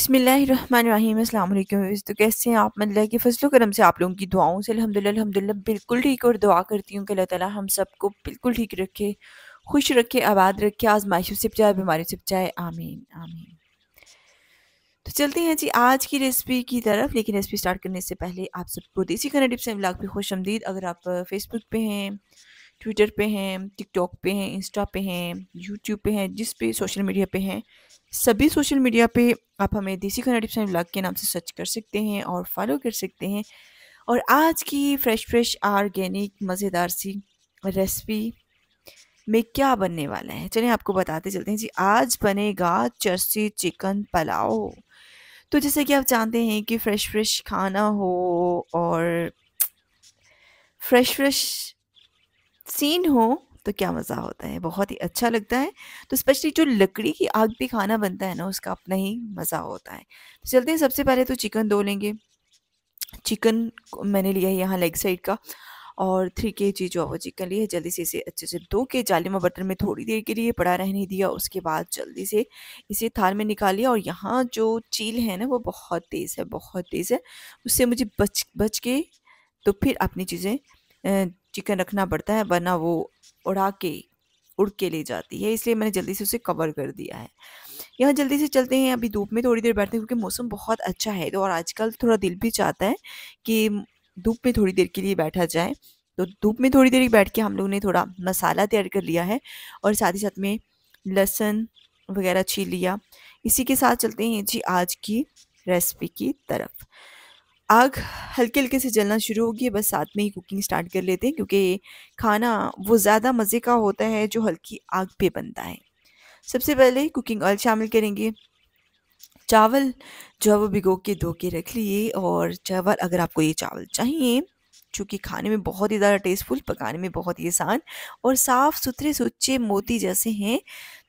बिस्मिल्लाहिर्रहमानिर्रहीम, अस्सलाम वालेकुम तो कैसे हैं आप? मतलब कि फजलो करम से आप लोगों की दुआओं से अल्हम्दुलिल्लाह अल्हम्दुलिल्लाह, बिल्कुल ठीक और दुआ करती हूँ कि अल्लाह ताला हम सबको बिल्कुल ठीक रखे, खुश रखे, आबाद रखे, आजमाइशों से बचाए, बीमारियों से बचाए। आमीन आमीन। तो चलते हैं जी आज की रेसिपी की तरफ़। लेकिन रेसिपी स्टार्ट करने से पहले आप सबको देसी खाना टिप्स एंड ब्लॉग पे खुश आमदीद। अगर आप फेसबुक पे हैं ट्विटर पे हैं, टिकटॉक पे हैं, इंस्टा पे हैं, यूट्यूब पे हैं, जिस पे सोशल मीडिया पे हैं, सभी सोशल मीडिया पे आप हमें देसी खाना टिप्स एंड ब्लॉग के नाम से सर्च कर सकते हैं और फॉलो कर सकते हैं। और आज की फ्रेश फ्रेश ऑर्गेनिक मज़ेदार सी रेसिपी में क्या बनने वाला है? चलिए आपको बताते चलते हैं जी। आज बनेगा चर्सी चिकन पुलाव। तो जैसे कि आप जानते हैं कि फ़्रेश फ्रेश खाना हो और फ्रेश फ्रेश सीन हो तो क्या मज़ा होता है? बहुत ही अच्छा लगता है। तो स्पेशली जो लकड़ी की आग पे खाना बनता है ना, उसका अपना ही मज़ा होता है। तो चलते हैं, सबसे पहले तो चिकन धो लेंगे। चिकन मैंने लिया है यहाँ लेग साइड का और थ्री के जी जो है वो चिकन लिया है। जल्दी से इसे अच्छे से धो के जालिमा बर्तन में थोड़ी देर के लिए पड़ा रहने दिया। उसके बाद जल्दी से इसे थाल में निकाल लिया और यहाँ जो चील है ना, वो बहुत तेज़ है, बहुत तेज़ है। उससे मुझे बच बच के तो फिर अपनी चीज़ें चिकन रखना पड़ता है, वरना वो उड़ा के, उड़ के ले जाती है, इसलिए मैंने जल्दी से उसे कवर कर दिया है। यहाँ जल्दी से चलते हैं, अभी धूप में थोड़ी देर बैठते हैं, क्योंकि मौसम बहुत अच्छा है तो और आजकल थोड़ा दिल भी चाहता है कि धूप में थोड़ी देर के लिए बैठा जाए। तो धूप में थोड़ी देर बैठ के हम लोगों ने थोड़ा मसाला तैयार कर लिया है, और साथ ही साथ में लहसुन वगैरह छील लिया। इसी के साथ चलते हैं जी आज की रेसिपी की तरफ़। आग हल्के हल्के से जलना शुरू होगी, बस साथ में ही कुकिंग स्टार्ट कर लेते हैं, क्योंकि खाना वो ज़्यादा मज़े का होता है जो हल्की आग पे बनता है। सबसे पहले कुकिंग ऑयल शामिल करेंगे। चावल जो है वो भिगो के, धो के रख लिए और चावल, अगर आपको ये चावल चाहिए चूँकि खाने में बहुत ही ज़्यादा टेस्टफुल पकाने में बहुत ही आसान और साफ़ सुथरे सुच्चे मोती जैसे हैं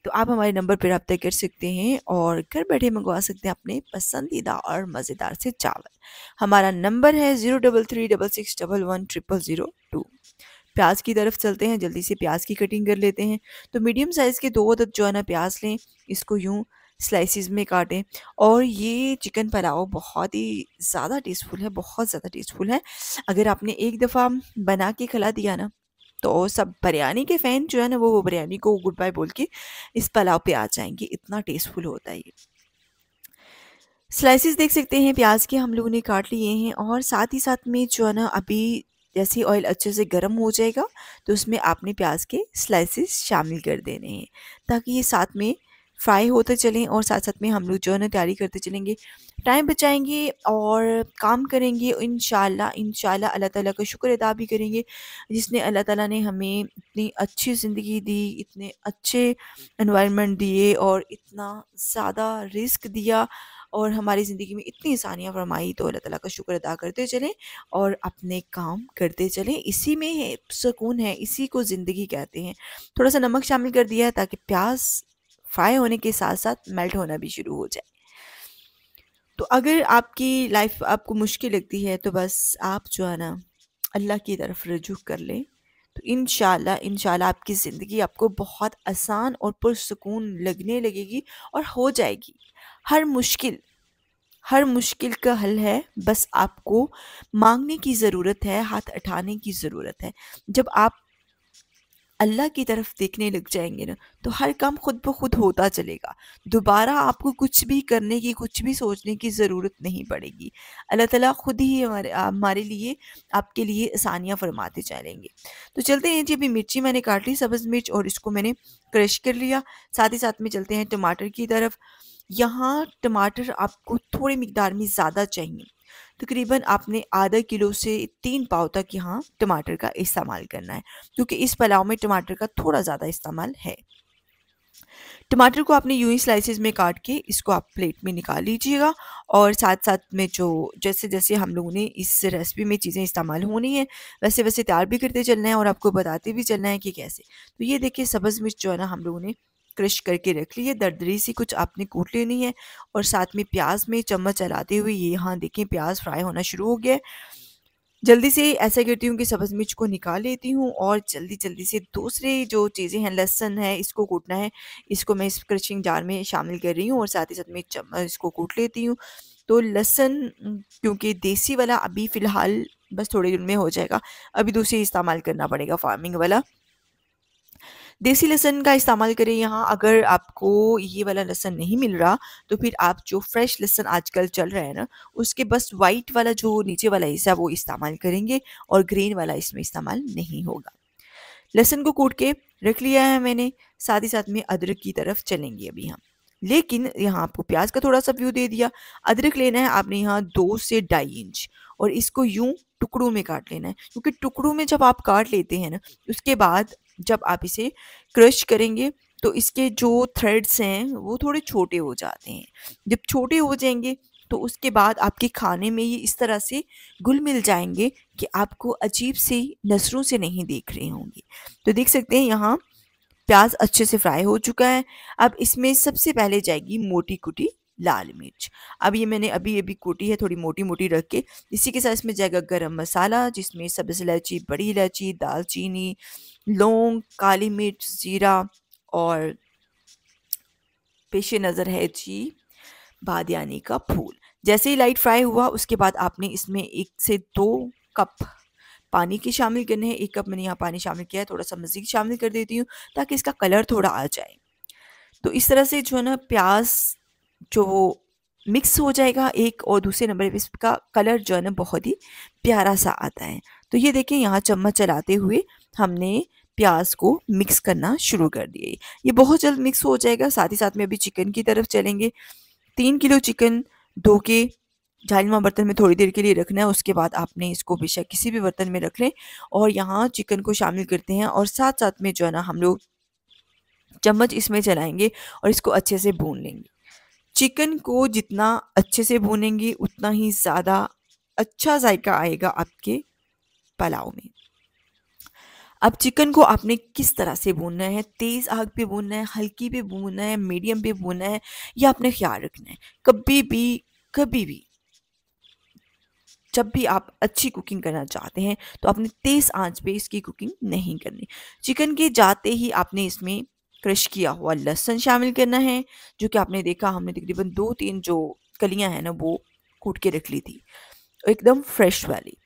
तो आप हमारे नंबर पर रब्ता कर सकते हैं और घर बैठे मंगवा सकते हैं अपने पसंदीदा और मज़ेदार से चावल। हमारा नंबर है zero double three double six double one triple zero two. प्याज की तरफ़ चलते हैं, जल्दी से प्याज की कटिंग कर लेते हैं। तो मीडियम साइज़ के दो अदद जो है ना, प्याज लें, इसको यूँ स्लाइसिस में काटें और ये चिकन पलाव बहुत ही ज़्यादा टेस्टफुल है, बहुत ज़्यादा टेस्टफुल है। अगर आपने एक दफ़ा बना के खिला दिया ना तो सब बिरयानी के फ़ैन जो है ना, वो बिरयानी को गुड बाय बोल के इस पलाव पे आ जाएँगे। इतना टेस्टफुल होता है ये। स्लाइसिस देख सकते हैं, प्याज के हम लोगों ने काट लिए हैं और साथ ही साथ में जो है ना, अभी जैसे ऑयल अच्छे से गर्म हो जाएगा तो उसमें आपने प्याज के स्लाइसिस शामिल कर देने हैं, ताकि ये साथ में फ्राई होते चलें और साथ साथ में हम लोग जो है ना तैयारी करते चलेंगे। टाइम बचाएँगे और काम करेंगे इन इन अल्लाह ताला का शुक्र अदा भी करेंगे, जिसने अल्लाह ताला ने हमें इतनी अच्छी ज़िंदगी दी, इतने अच्छे इन्वायरमेंट दिए और इतना ज़्यादा रिस्क दिया और हमारी ज़िंदगी में इतनी आसानियाँ फरमाई तो अल्लाह ताला का शुक्र अदा करते चलें और अपने काम करते चलें। इसी में है, सुकून है, इसी को ज़िंदगी कहते हैं। थोड़ा सा नमक शामिल कर दिया है ताकि प्याज फ्राई होने के साथ साथ मेल्ट होना भी शुरू हो जाए। तो अगर आपकी लाइफ आपको मुश्किल लगती है तो बस आप जो है ना, अल्लाह की तरफ़ रजू कर लें। तो इन शाला आपकी ज़िंदगी आपको बहुत आसान और पुरसकून लगने लगेगी और हो जाएगी। हर मुश्किल हर मुश्किल का हल है, बस आपको मांगने की ज़रूरत है, हाथ उठाने की ज़रूरत है। जब आप अल्लाह की तरफ़ देखने लग जाएँगे ना तो हर काम खुद ब खुद होता चलेगा। दोबारा आपको कुछ भी करने की, कुछ भी सोचने की ज़रूरत नहीं पड़ेगी। अल्लाह ताला खुद ही हमारे हमारे लिए, आपके लिए आसानियाँ फरमाते चलेंगे। तो चलते हैं जी, अभी मिर्ची मैंने काट ली, सब्ज़ मिर्च और इसको मैंने क्रश कर लिया। साथ ही साथ में चलते हैं टमाटर की तरफ़। यहाँ टमाटर आपको थोड़ी मकदार में ज़्यादा चाहिए। तकरीबन आपने आधा किलो से तीन पाव तक यहाँ टमाटर का इस्तेमाल करना है क्योंकि इस पुलाव में टमाटर का थोड़ा ज़्यादा इस्तेमाल है। टमाटर को आपने यूँ ही स्लाइसिस में काट के इसको आप प्लेट में निकाल लीजिएगा और साथ साथ में जो जैसे जैसे हम लोगों ने इस रेसिपी में चीज़ें इस्तेमाल होनी है वैसे वैसे तैयार भी करते चलना है और आपको बताते भी चलना है कि कैसे। तो ये देखिए, सब्ज़ मिर्च जो है ना, हम लोगों ने क्रश करके रख ली है। दरदरी सी कुछ आपने कूट लेनी है और साथ में प्याज में चम्मच चलाते हुए ये यहाँ देखें, प्याज फ्राई होना शुरू हो गया है। जल्दी से ऐसा करती हूँ कि सब्ज़ मिर्च को निकाल लेती हूँ और जल्दी जल्दी से दूसरे जो चीज़ें हैं, लहसन है, इसको कूटना है। इसको मैं इस क्रशिंग जार में शामिल कर रही हूँ और साथ ही साथ में चम्मच इसको कूट लेती हूँ। तो लहसुन, क्योंकि देसी वाला अभी फ़िलहाल बस थोड़े दिन में हो जाएगा, अभी दूसरी इस्तेमाल करना पड़ेगा, फ़ार्मिंग वाला। देसी लहसन का इस्तेमाल करें यहाँ। अगर आपको ये वाला लहसन नहीं मिल रहा तो फिर आप जो फ्रेश लहसुन आजकल चल रहा है ना, उसके बस वाइट वाला जो नीचे वाला हिस्सा वो इस्तेमाल करेंगे और ग्रीन वाला इसमें इस्तेमाल नहीं होगा। लहसुन को कूट के रख लिया है मैंने, साथ ही साथ में अदरक की तरफ़ चलेंगे अभी हम। लेकिन यहाँ आपको प्याज का थोड़ा सा व्यू दे दिया। अदरक लेना है आपने यहाँ दो से ढाई इंच और इसको यूँ टुकड़ों में काट लेना है। क्योंकि टुकड़ों में जब आप काट लेते हैं ना, उसके बाद जब आप इसे क्रश करेंगे तो इसके जो थ्रेड्स हैं, वो थोड़े छोटे हो जाते हैं। जब छोटे हो जाएँगे तो उसके बाद आपके खाने में ये इस तरह से घुल मिल जाएँगे कि आपको अजीब सी नसरों से नहीं देख रहे होंगे। तो देख सकते हैं, यहाँ प्याज अच्छे से फ्राई हो चुका है। अब इसमें सबसे पहले जाएगी मोटी कुटी लाल मिर्च। अब ये मैंने अभी अभी कूटी है, थोड़ी मोटी मोटी रख के। इसी के साथ इसमें जाएगा गरम मसाला, जिसमें सब्ज़ इलायची, बड़ी इलायची, दालचीनी लौंग, काली मिर्च, ज़ीरा और पेश नज़र है जी बादियानी का फूल। जैसे ही लाइट फ्राई हुआ, उसके बाद आपने इसमें एक से दो कप पानी के शामिल करने हैं। एक कप मैंने यहाँ पानी शामिल किया है थोड़ा सा मज़ीद शामिल कर देती हूँ ताकि इसका कलर थोड़ा आ जाए। तो इस तरह से जो है ना, प्याज जो मिक्स हो जाएगा एक और दूसरे नंबर पर इसका कलर जो है ना, बहुत ही प्यारा सा आता है। तो ये देखिए, यहाँ चम्मच चलाते हुए हमने प्याज को मिक्स करना शुरू कर दिए ये बहुत जल्द मिक्स हो जाएगा, साथ ही साथ में अभी चिकन की तरफ़ चलेंगे। तीन किलो चिकन धो के जालिमा बर्तन में थोड़ी देर के लिए रखना है, उसके बाद आपने इसको बेशक किसी भी बर्तन में रख लें और यहाँ चिकन को शामिल करते हैं और साथ साथ में जो है ना, हम लोग चम्मच इसमें चलाएँगे और इसको अच्छे से भून लेंगे। चिकन को जितना अच्छे से भूनेंगे, उतना ही ज़्यादा अच्छा जायका आएगा आपके पलाव में। अब चिकन को आपने किस तरह से भूनना है? तेज़ आग पे भूनना है, हल्की पे भूनना है, मीडियम पे भूनना है या आपने ख्याल रखना है? कभी भी कभी भी जब भी आप अच्छी कुकिंग करना चाहते हैं तो आपने तेज़ आँच पे इसकी कुकिंग नहीं करनी। चिकन के जाते ही आपने इसमें क्रश किया हुआ लहसुन शामिल करना है, जो कि आपने देखा, हमने तकरीबन दो तीन जो कलियाँ हैं ना, वो कूट के रख ली थी। एकदम फ्रेश वाली।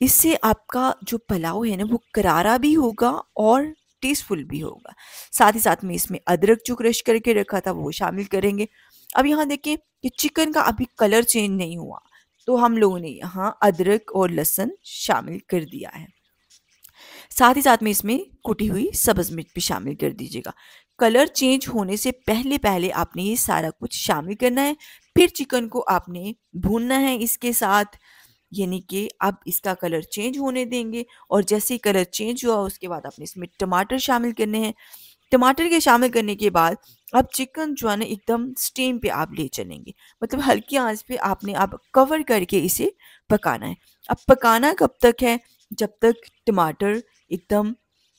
इससे आपका जो पुलाव है ना, वो करारा भी होगा और टेस्टफुल भी होगा। साथ ही साथ में इसमें अदरक जो क्रश करके रखा था, वो शामिल करेंगे। अब यहाँ देखिए कि चिकन का अभी कलर चेंज नहीं हुआ तो हम लोगों ने यहाँ अदरक और लहसुन शामिल कर दिया है। साथ ही साथ में इसमें कुटी हुई सब्ज़ मिर्च भी शामिल कर दीजिएगा। कलर चेंज होने से पहले पहले आपने ये सारा कुछ शामिल करना है, फिर चिकन को आपने भूनना है इसके साथ। यानी कि अब इसका कलर चेंज होने देंगे और जैसे ही कलर चेंज हुआ, उसके बाद आपने इसमें टमाटर शामिल करने हैं। टमाटर के शामिल करने के बाद अब चिकन जो है ना, एकदम स्टीम पे आप ले चलेंगे। मतलब हल्की आँच पे आपने आप कवर करके इसे पकाना है। अब पकाना कब तक है? जब तक टमाटर एकदम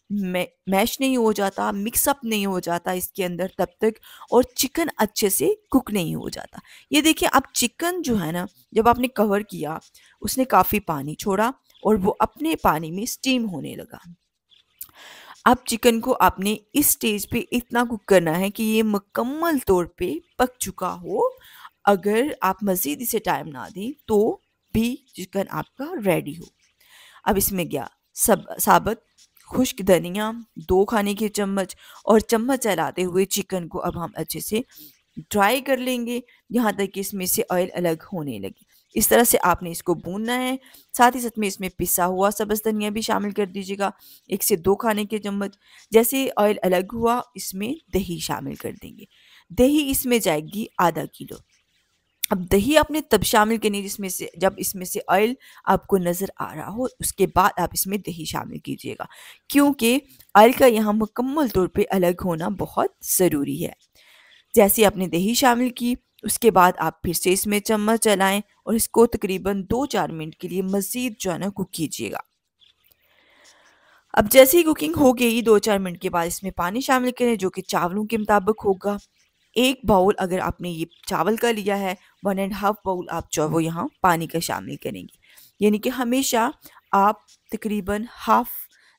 मैश नहीं हो जाता मिक्सअप नहीं हो जाता इसके अंदर तब तक और चिकन अच्छे से कुक नहीं हो जाता। ये देखिए, अब चिकन जो है ना, जब आपने कवर किया, उसने काफ़ी पानी छोड़ा और वो अपने पानी में स्टीम होने लगा। अब चिकन को आपने इस स्टेज पे इतना कुक करना है कि ये मुकम्मल तौर पे पक चुका हो। अगर आप मज़ीद इसे टाइम ना दें तो भी चिकन आपका रेडी हो। अब इसमें गया सब, साबत खुश्क धनिया, दो खाने के चम्मच और चम्मच चलाते हुए चिकन को अब हम अच्छे से ड्राई कर लेंगे। यहाँ तक कि इसमें से ऑयल अलग होने लगे। इस तरह से आपने इसको भूनना है। साथ ही साथ में इसमें पिसा हुआ सब्ज़ धनिया भी शामिल कर दीजिएगा। एक से दो खाने के चम्मच, जैसे ऑयल अलग हुआ, इसमें दही शामिल कर देंगे। दही इसमें जाएगी आधा किलो। अब दही आपने तब शामिल करनी जिसमें से, जब इसमें से ऑयल आपको नज़र आ रहा हो, उसके बाद आप इसमें दही शामिल कीजिएगा। क्योंकि ऑयल का यहाँ मुकम्मल तौर पे अलग होना बहुत ज़रूरी है। जैसे आपने दही शामिल की, उसके बाद आप फिर से इसमें चम्मच चलाएँ और इसको तकरीबन दो चार मिनट के लिए मज़ीद जो है ना कुक कीजिएगा। अब जैसे ही कुकिंग हो गई दो चार मिनट के बाद इसमें पानी शामिल करें, जो कि चावलों के मुताबिक होगा। एक बाउल अगर आपने ये चावल का लिया है वन एंड हाफ़ बाउल आप जो वो यहाँ पानी का शामिल करेंगे। यानी कि हमेशा आप तकरीबन हाफ़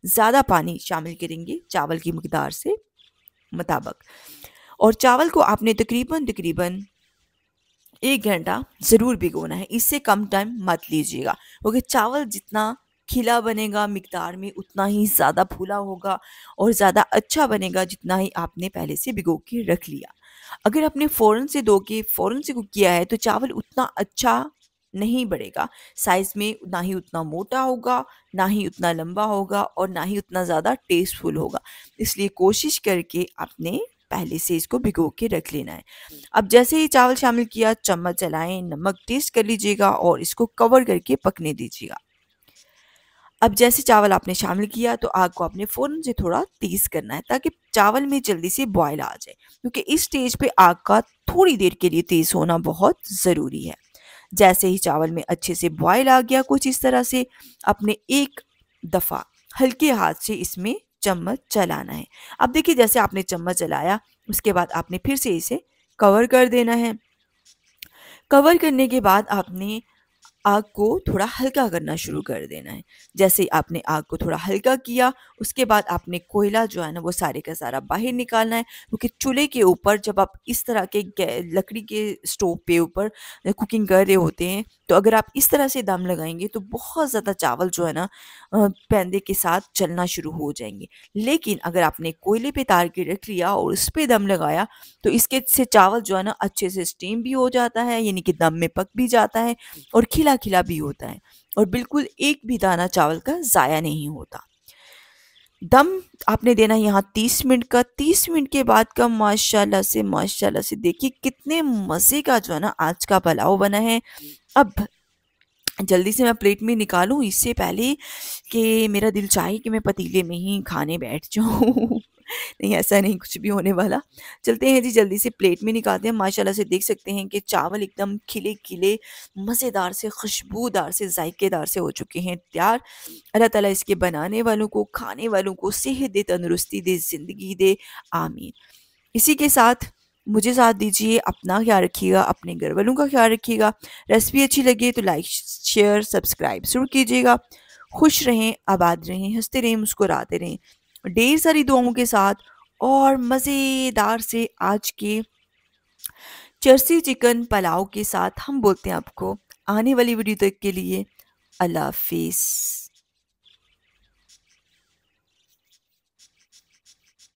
ज़्यादा पानी शामिल करेंगे चावल की मकदार से मुताबिक। और चावल को आपने तकरीबन तकरीबन एक घंटा ज़रूर भिगोना है। इससे कम टाइम मत लीजिएगा, क्योंकि चावल जितना खिला बनेगा मकदार में, उतना ही ज़्यादा फूला होगा और ज़्यादा अच्छा बनेगा जितना ही आपने पहले से भिगो के रख लिया। अगर आपने फ़ौरन से धो के, फ़ौरन से कुक किया है तो चावल उतना अच्छा नहीं बढ़ेगा साइज़ में ना ही उतना मोटा होगा, ना ही उतना लंबा होगा और ना ही उतना ज़्यादा टेस्टफुल होगा। इसलिए कोशिश करके आपने पहले से इसको भिगो के रख लेना है। अब जैसे ही चावल शामिल किया, चम्मच चलाएँ, नमक टेस्ट कर लीजिएगा और इसको कवर करके पकने दीजिएगा। अब जैसे चावल आपने शामिल किया तो आग को आपने फ़ौरन से थोड़ा तेज़ करना है, ताकि चावल में जल्दी से बॉयल आ जाए, क्योंकि इस स्टेज पे आग का थोड़ी देर के लिए तेज़ होना बहुत ज़रूरी है। जैसे ही चावल में अच्छे से बॉयल आ गया कुछ इस तरह से, अपने एक दफ़ा हल्के हाथ से इसमें चम्मच चलाना है। अब देखिए, जैसे आपने चम्मच चलाया, उसके बाद आपने फिर से इसे कवर कर देना है। कवर करने के बाद आपने आग को थोड़ा हल्का करना शुरू कर देना है। जैसे आपने आग को थोड़ा हल्का किया, उसके बाद आपने कोयला जो है ना, वो सारे का सारा बाहर निकालना है। क्योंकि चूल्हे के ऊपर जब आप इस तरह के लकड़ी के स्टोव पे ऊपर कुकिंग कर रहे होते हैं तो अगर आप इस तरह से दम लगाएँगे तो बहुत ज़्यादा चावल जो है ना पैंदे के साथ चलना शुरू हो जाएँगे। लेकिन अगर आपने कोयले पे तार के रख लिया और उस पर दम लगाया तो इसके से चावल जो है ना, अच्छे से स्टीम भी हो जाता है, यानी कि दम में पक भी जाता है और खिला खिला भी होता है और बिल्कुल एक भी दाना चावल का ज़ाया नहीं होता। दम आपने देना यहाँ तीस मिनट का। तीस मिनट के बाद का माशाल्लाह से माशाल्लाह से देखिए कितने मज़े का जो है ना आज का पुलाव बना है। अब जल्दी से मैं प्लेट में निकालूं, इससे पहले कि मेरा दिल चाहे कि मैं पतीले में ही खाने बैठ जाऊँ। नहीं, ऐसा नहीं कुछ भी होने वाला। चलते हैं जी, जल्दी से प्लेट में निकालते हैं। माशाल्लाह से देख सकते हैं कि चावल एकदम खिले खिले मज़ेदार से, खुशबूदार से, जायकेदार से हो चुके हैं तैयार। अल्लाह ताला इसके बनाने वालों को, खाने वालों को सेहत दे, तंदुरुस्ती दे, ज़िंदगी दे, आमीन। इसी के साथ मुझे साथ दीजिए, अपना ख्याल रखिएगा, अपने घर वालों का ख्याल रखिएगा। रेसिपी अच्छी लगे तो लाइक, शेयर, सब्सक्राइब ज़रूर कीजिएगा। खुश रहें, आबाद रहें, हँसते रहें, मुस्कुराते रहें। ढेर सारी दुआओं के साथ और मज़ेदार से आज के चर्सी चिकन पलाव के साथ हम बोलते हैं आपको आने वाली वीडियो तक के लिए अल्लाह हाफिज़।